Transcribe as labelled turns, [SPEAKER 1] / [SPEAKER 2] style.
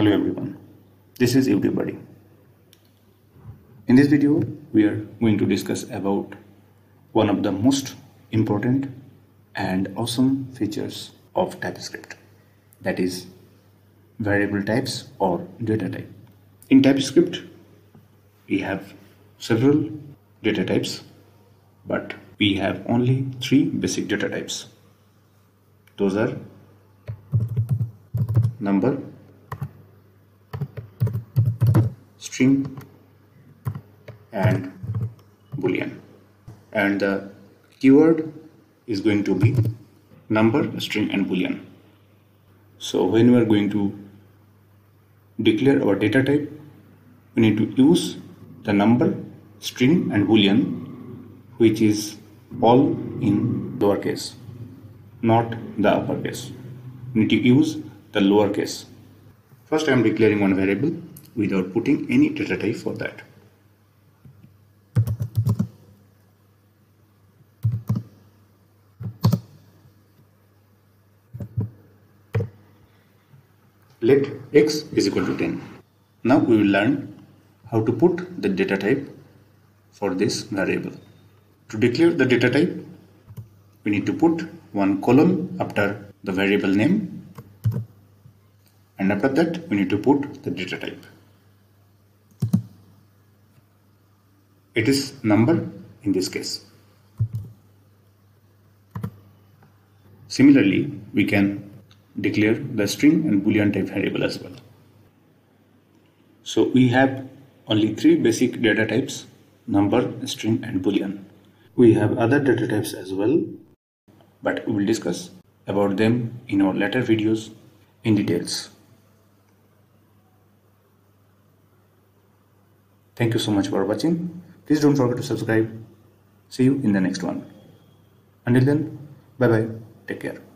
[SPEAKER 1] Hello everyone, this is Buddy. In this video, we are going to discuss about one of the most important and awesome features of TypeScript that is variable types or data type. In TypeScript, we have several data types, but we have only three basic data types. Those are number string and boolean. And the keyword is going to be number string and boolean. So when we are going to declare our data type we need to use the number string and boolean which is all in lowercase not the uppercase. We need to use the lowercase. First i am declaring one variable without putting any data type for that. Let x is equal to 10. Now we will learn how to put the data type for this variable. To declare the data type, we need to put one colon after the variable name and after that we need to put the data type. It is number in this case. Similarly, we can declare the string and boolean type variable as well. So we have only three basic data types, number, string and boolean. We have other data types as well, but we will discuss about them in our later videos in details. Thank you so much for watching. Please don't forget to subscribe. See you in the next one. Until then, bye bye. Take care.